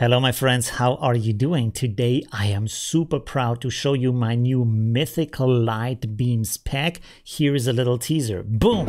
Hello my friends, how are you doing? Today I am super proud to show you my new Mythical Light Beams pack. Here is a little teaser. Boom!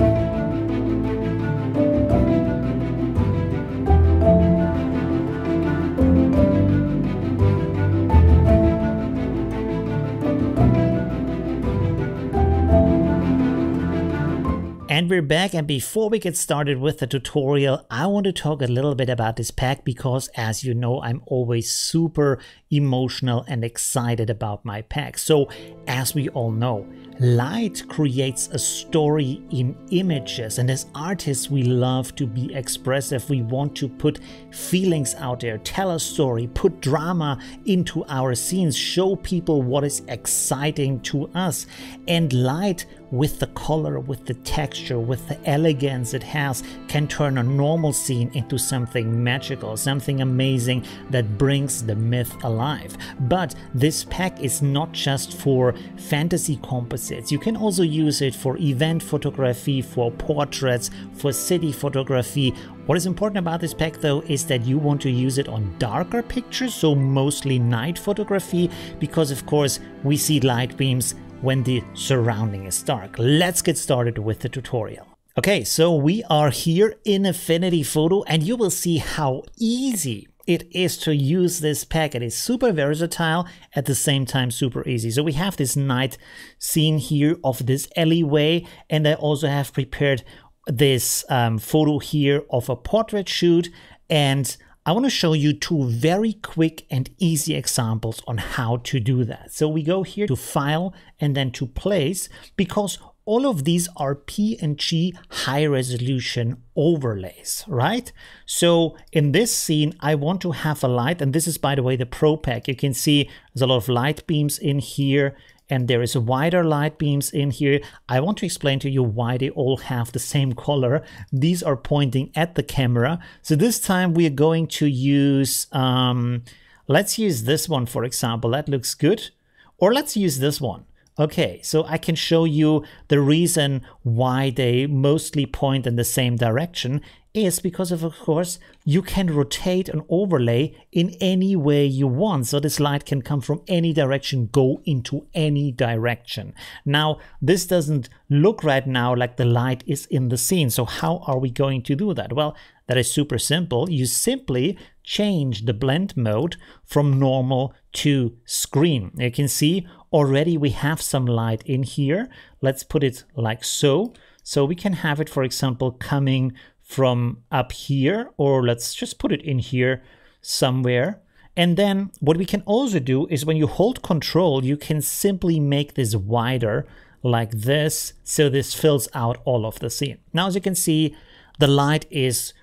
And we're back and before we get started with the tutorial, I want to talk a little bit about this pack because as you know, I'm always super emotional and excited about my pack. So as we all know, light creates a story in images and as artists we love to be expressive. We want to put feelings out there, tell a story, put drama into our scenes, show people what is exciting to us. And light with the color, with the texture, with the elegance it has, can turn a normal scene into something magical, something amazing that brings the myth alive. But this pack is not just for fantasy composites. You can also use it for event photography, for portraits, for city photography. What is important about this pack though is that you want to use it on darker pictures, so mostly night photography, because of course we see light beams when the surrounding is dark. Let's get started with the tutorial. Okay, so we are here in Affinity Photo and you will see how easy it is to use this pack. It is super versatile, at the same time super easy. So we have this night scene here of this alleyway and I also have prepared this um, photo here of a portrait shoot and I want to show you two very quick and easy examples on how to do that. So we go here to File and then to Place because all of these are PNG high resolution overlays, right? So in this scene, I want to have a light, and this is, by the way, the Pro Pack. You can see there's a lot of light beams in here and there is wider light beams in here. I want to explain to you why they all have the same color. These are pointing at the camera. So this time we are going to use, um, let's use this one, for example. That looks good. Or let's use this one. Okay, so I can show you the reason why they mostly point in the same direction is because of, of course, you can rotate an overlay in any way you want. So this light can come from any direction, go into any direction. Now, this doesn't look right now like the light is in the scene. So how are we going to do that? Well, that is super simple. You simply change the blend mode from normal to screen. You can see already we have some light in here. Let's put it like so. So we can have it, for example, coming from up here, or let's just put it in here somewhere. And then what we can also do is when you hold control, you can simply make this wider like this. So this fills out all of the scene. Now, as you can see, the light is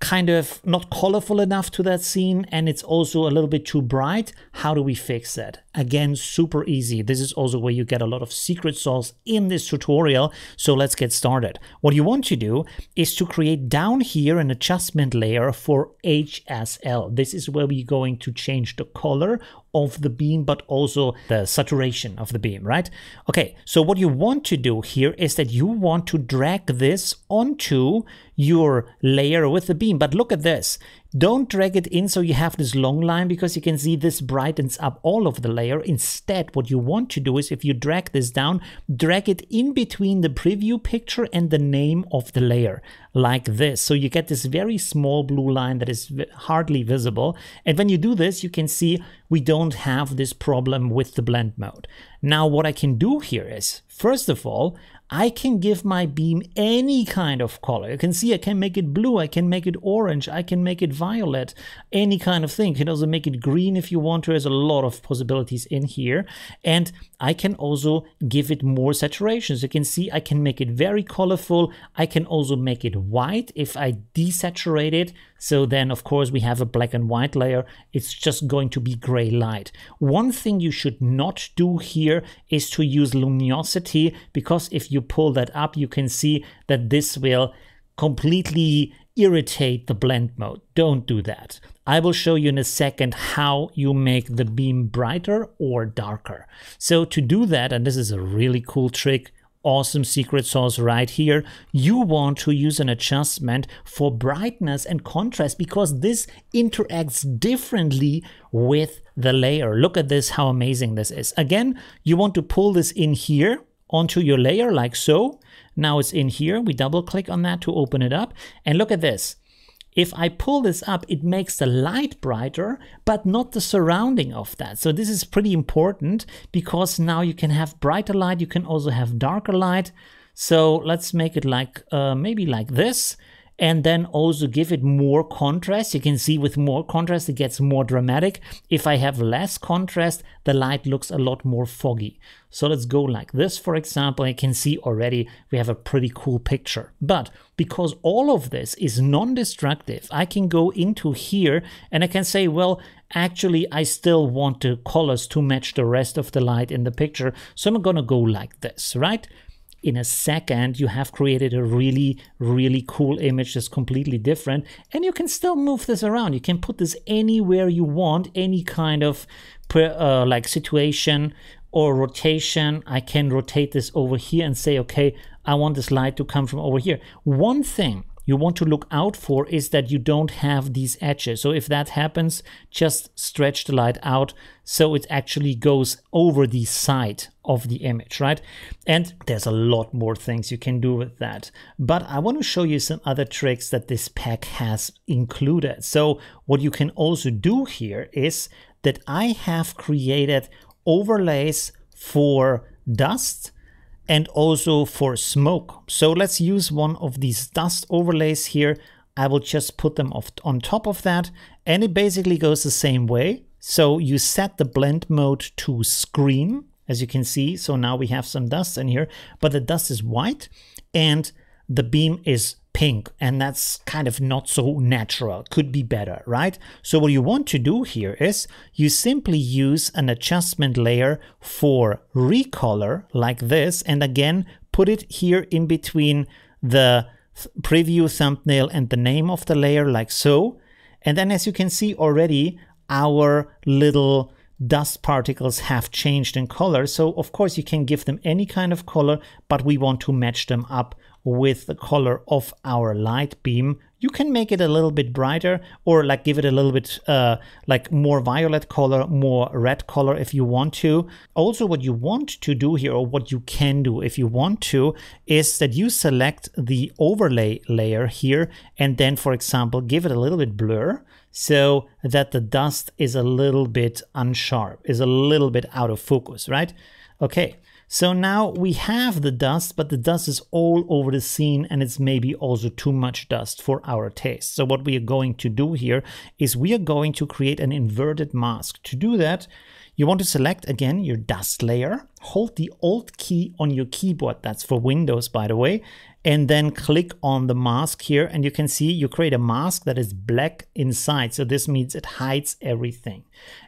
kind of not colorful enough to that scene and it's also a little bit too bright. How do we fix that? Again, super easy. This is also where you get a lot of secret sauce in this tutorial. So let's get started. What you want to do is to create down here an adjustment layer for HSL. This is where we're going to change the color of the beam, but also the saturation of the beam, right? Okay, so what you want to do here is that you want to drag this onto your layer with the beam. But look at this. Don't drag it in so you have this long line because you can see this brightens up all of the layer. Instead, what you want to do is if you drag this down, drag it in between the preview picture and the name of the layer like this. So you get this very small blue line that is hardly visible. And when you do this, you can see we don't have this problem with the blend mode. Now, what I can do here is, first of all, I can give my beam any kind of color. You can see I can make it blue, I can make it orange, I can make it violet, any kind of thing. You can also make it green if you want to. There's a lot of possibilities in here. And I can also give it more saturation. So you can see I can make it very colorful. I can also make it white if I desaturate it. So then, of course, we have a black and white layer. It's just going to be gray light. One thing you should not do here is to use luminosity because if you pull that up, you can see that this will completely irritate the blend mode. Don't do that. I will show you in a second how you make the beam brighter or darker. So to do that, and this is a really cool trick, awesome secret sauce right here. You want to use an adjustment for brightness and contrast because this interacts differently with the layer. Look at this, how amazing this is. Again, you want to pull this in here onto your layer like so. Now it's in here. We double click on that to open it up. And look at this. If I pull this up, it makes the light brighter, but not the surrounding of that. So this is pretty important because now you can have brighter light. You can also have darker light. So let's make it like uh, maybe like this and then also give it more contrast. You can see with more contrast, it gets more dramatic. If I have less contrast, the light looks a lot more foggy. So let's go like this, for example. You can see already we have a pretty cool picture. But because all of this is non-destructive, I can go into here and I can say, well, actually, I still want the colors to match the rest of the light in the picture. So I'm going to go like this, right? In a second you have created a really really cool image that's completely different and you can still move this around. You can put this anywhere you want any kind of uh, like situation or rotation. I can rotate this over here and say okay I want this light to come from over here. One thing you want to look out for is that you don't have these edges. So if that happens, just stretch the light out so it actually goes over the side of the image, right? And there's a lot more things you can do with that. But I want to show you some other tricks that this pack has included. So what you can also do here is that I have created overlays for dust and also for smoke. So let's use one of these dust overlays here. I will just put them off on top of that and it basically goes the same way. So you set the blend mode to screen as you can see. So now we have some dust in here, but the dust is white and the beam is pink and that's kind of not so natural. Could be better right? So what you want to do here is you simply use an adjustment layer for recolor like this and again put it here in between the preview thumbnail and the name of the layer like so. And then as you can see already our little dust particles have changed in color. So of course you can give them any kind of color, but we want to match them up with the color of our light beam. You can make it a little bit brighter or like give it a little bit uh, like more violet color, more red color if you want to. Also what you want to do here or what you can do if you want to is that you select the overlay layer here and then for example give it a little bit blur so that the dust is a little bit unsharp, is a little bit out of focus, right? Okay, so now we have the dust, but the dust is all over the scene and it's maybe also too much dust for our taste. So what we are going to do here is we are going to create an inverted mask. To do that, you want to select again your dust layer, hold the Alt key on your keyboard, that's for Windows by the way, and then click on the mask here and you can see you create a mask that is black inside. So this means it hides everything.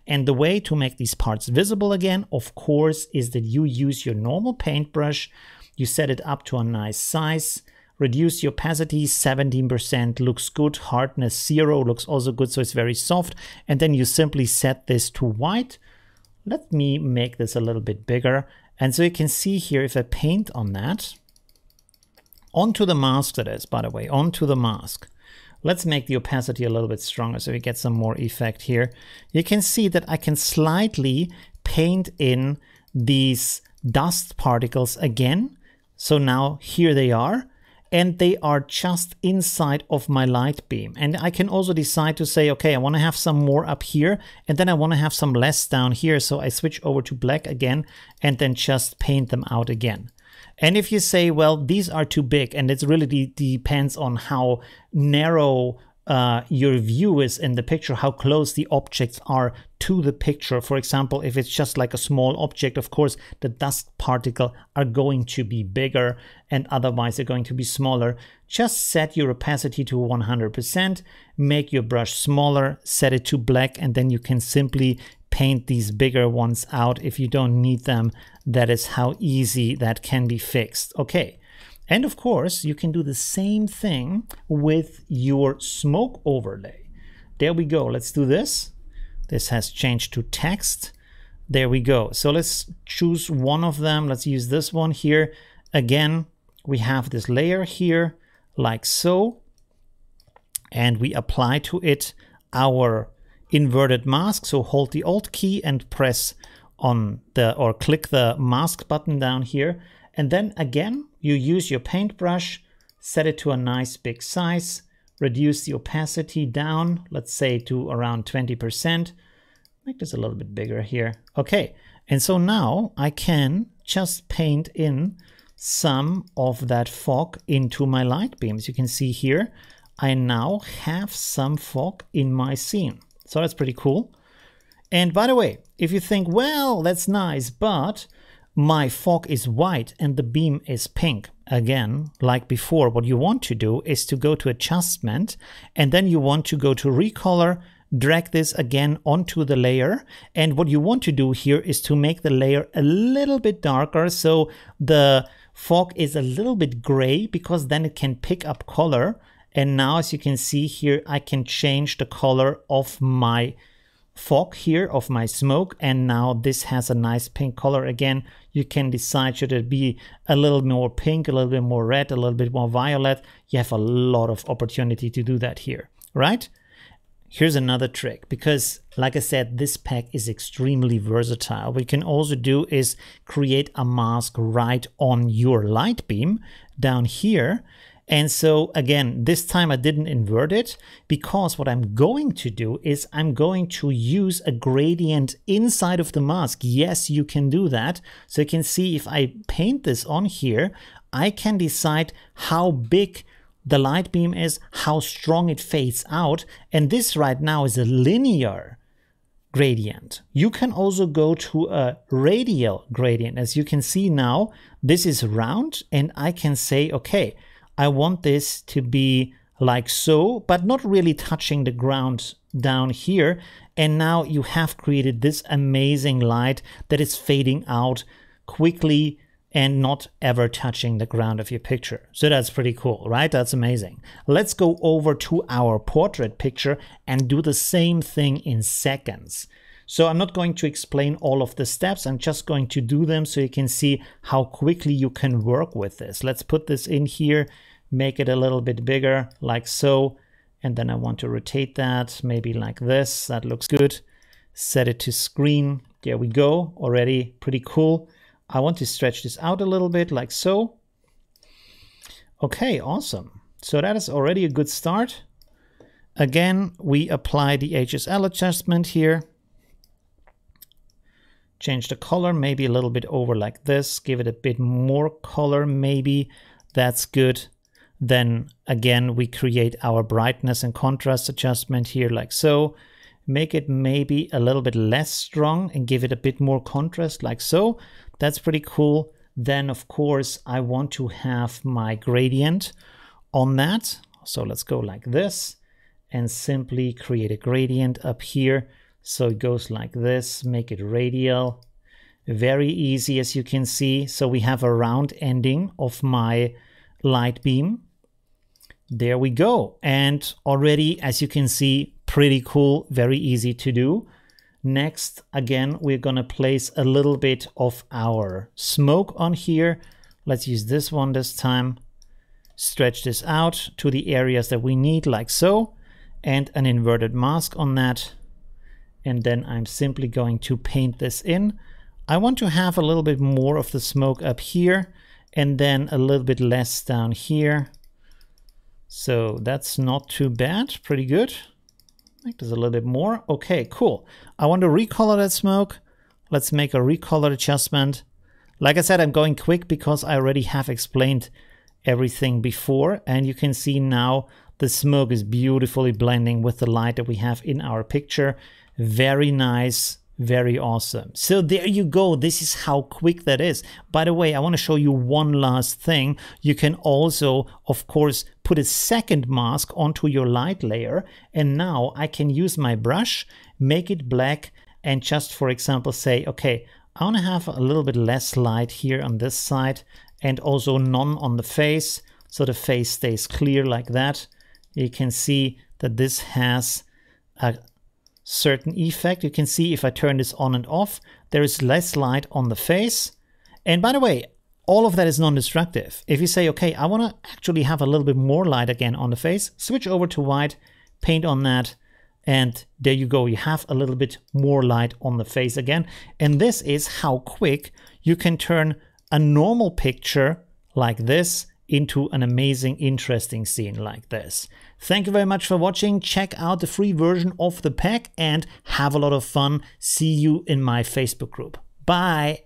And the way to make these parts visible again, of course, is that you use your normal paintbrush, you set it up to a nice size, reduce the opacity 17% looks good, hardness zero looks also good, so it's very soft. And then you simply set this to white. Let me make this a little bit bigger. And so you can see here, if I paint on that, onto the mask that is, by the way, onto the mask. Let's make the opacity a little bit stronger so we get some more effect here. You can see that I can slightly paint in these dust particles again. So now here they are and they are just inside of my light beam. And I can also decide to say, okay, I want to have some more up here and then I want to have some less down here. So I switch over to black again and then just paint them out again. And if you say, well, these are too big, and it really de depends on how narrow uh, your view is in the picture, how close the objects are to the picture. For example, if it's just like a small object, of course, the dust particle are going to be bigger and otherwise they're going to be smaller. Just set your opacity to 100%, make your brush smaller, set it to black, and then you can simply paint these bigger ones out if you don't need them. That is how easy that can be fixed. Okay. And of course, you can do the same thing with your smoke overlay. There we go. Let's do this. This has changed to text. There we go. So let's choose one of them. Let's use this one here. again, we have this layer here like so, and we apply to it our inverted mask. So hold the Alt key and press on the, or click the mask button down here. And then again, you use your paintbrush, set it to a nice big size, reduce the opacity down, let's say to around 20%. Make this a little bit bigger here. Okay, and so now I can just paint in some of that fog into my light beams. You can see here, I now have some fog in my scene. So that's pretty cool. And by the way, if you think, well, that's nice, but my fog is white and the beam is pink. Again, like before, what you want to do is to go to adjustment and then you want to go to recolor, drag this again onto the layer. And what you want to do here is to make the layer a little bit darker so the fog is a little bit gray because then it can pick up color. And now as you can see here, I can change the color of my fog here of my smoke and now this has a nice pink color again. You can decide should it be a little more pink a little bit more red a little bit more violet. You have a lot of opportunity to do that here right? Here's another trick because like i said this pack is extremely versatile. What you can also do is create a mask right on your light beam down here and so again, this time I didn't invert it because what I'm going to do is I'm going to use a gradient inside of the mask. Yes, you can do that. So you can see if I paint this on here, I can decide how big the light beam is, how strong it fades out. And this right now is a linear gradient. You can also go to a radial gradient. As you can see now, this is round and I can say, okay, I want this to be like so, but not really touching the ground down here. And now you have created this amazing light that is fading out quickly and not ever touching the ground of your picture. So that's pretty cool, right? That's amazing. Let's go over to our portrait picture and do the same thing in seconds. So I'm not going to explain all of the steps. I'm just going to do them so you can see how quickly you can work with this. Let's put this in here, make it a little bit bigger like so. And then I want to rotate that maybe like this. That looks good. Set it to screen. There we go. Already pretty cool. I want to stretch this out a little bit like so. Okay, awesome. So that is already a good start. Again, we apply the HSL adjustment here change the color maybe a little bit over like this give it a bit more color maybe. That's good. Then again we create our brightness and contrast adjustment here like so. Make it maybe a little bit less strong and give it a bit more contrast like so. That's pretty cool. Then of course I want to have my gradient on that. So let's go like this and simply create a gradient up here so it goes like this, make it radial. Very easy as you can see. So we have a round ending of my light beam. There we go. And already, as you can see, pretty cool, very easy to do. Next, again, we're gonna place a little bit of our smoke on here. Let's use this one this time. Stretch this out to the areas that we need like so. And an inverted mask on that and then I'm simply going to paint this in. I want to have a little bit more of the smoke up here and then a little bit less down here. So that's not too bad, pretty good. Make this a little bit more. Okay, cool. I want to recolor that smoke. Let's make a recolor adjustment. Like I said, I'm going quick because I already have explained everything before and you can see now the smoke is beautifully blending with the light that we have in our picture very nice, very awesome. So there you go. This is how quick that is. By the way, I want to show you one last thing. You can also, of course, put a second mask onto your light layer. And now I can use my brush, make it black, and just, for example, say, okay, I want to have a little bit less light here on this side and also none on the face. So the face stays clear like that. You can see that this has a certain effect. You can see if I turn this on and off, there is less light on the face. And by the way, all of that is non-destructive. If you say, okay, I want to actually have a little bit more light again on the face, switch over to white, paint on that, and there you go. You have a little bit more light on the face again. And this is how quick you can turn a normal picture like this into an amazing, interesting scene like this. Thank you very much for watching. Check out the free version of the pack and have a lot of fun. See you in my Facebook group. Bye.